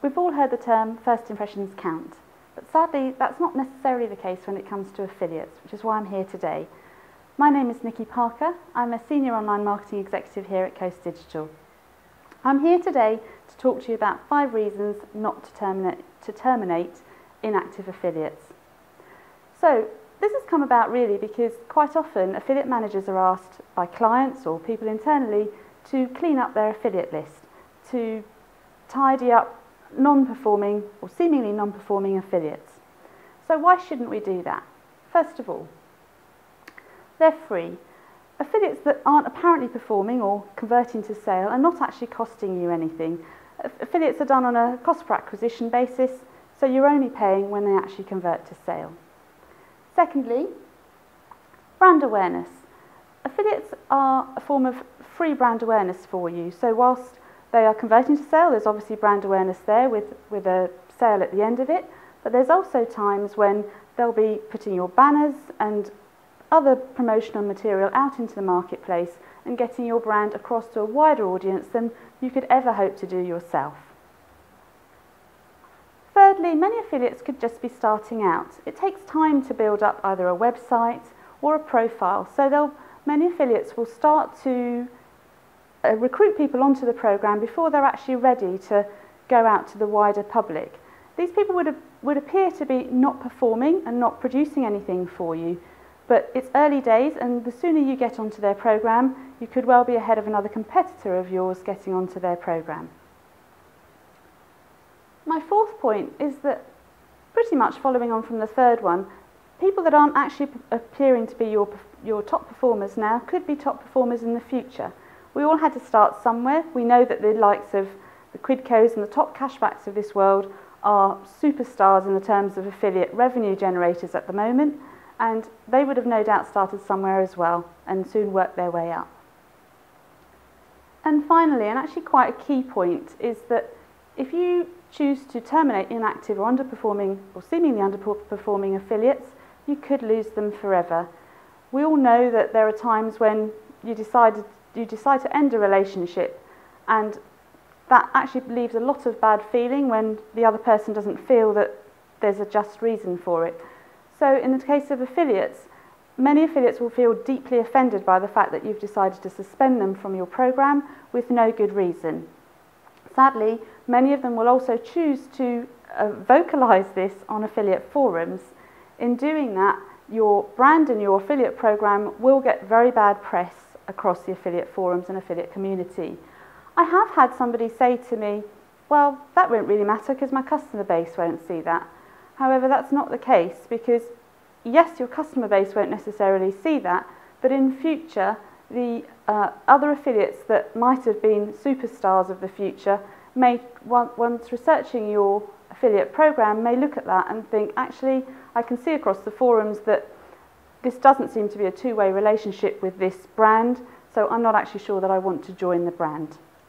We've all heard the term first impressions count, but sadly that's not necessarily the case when it comes to affiliates, which is why I'm here today. My name is Nikki Parker. I'm a Senior Online Marketing Executive here at Coast Digital. I'm here today to talk to you about five reasons not to terminate, to terminate inactive affiliates. So this has come about really because quite often affiliate managers are asked by clients or people internally to clean up their affiliate list, to tidy up non-performing or seemingly non-performing affiliates. So why shouldn't we do that? First of all, they're free. Affiliates that aren't apparently performing or converting to sale are not actually costing you anything. Affiliates are done on a cost per acquisition basis, so you're only paying when they actually convert to sale. Secondly, brand awareness. Affiliates are a form of free brand awareness for you, so whilst they are converting to sale. There's obviously brand awareness there with, with a sale at the end of it. But there's also times when they'll be putting your banners and other promotional material out into the marketplace and getting your brand across to a wider audience than you could ever hope to do yourself. Thirdly, many affiliates could just be starting out. It takes time to build up either a website or a profile, so many affiliates will start to uh, recruit people onto the program before they're actually ready to go out to the wider public. These people would, would appear to be not performing and not producing anything for you, but it's early days and the sooner you get onto their program, you could well be ahead of another competitor of yours getting onto their program. My fourth point is that pretty much following on from the third one, people that aren't actually appearing to be your, your top performers now could be top performers in the future we all had to start somewhere. We know that the likes of the Quidcos and the top cashbacks of this world are superstars in the terms of affiliate revenue generators at the moment, and they would have no doubt started somewhere as well and soon worked their way up. And finally, and actually quite a key point, is that if you choose to terminate inactive or underperforming or seemingly underperforming affiliates, you could lose them forever. We all know that there are times when you decided you decide to end a relationship and that actually leaves a lot of bad feeling when the other person doesn't feel that there's a just reason for it. So in the case of affiliates, many affiliates will feel deeply offended by the fact that you've decided to suspend them from your program with no good reason. Sadly, many of them will also choose to uh, vocalize this on affiliate forums. In doing that, your brand and your affiliate program will get very bad press across the affiliate forums and affiliate community. I have had somebody say to me, well, that won't really matter because my customer base won't see that. However, that's not the case because, yes, your customer base won't necessarily see that, but in future, the uh, other affiliates that might have been superstars of the future may, once researching your affiliate program, may look at that and think, actually, I can see across the forums that this doesn't seem to be a two-way relationship with this brand, so I'm not actually sure that I want to join the brand.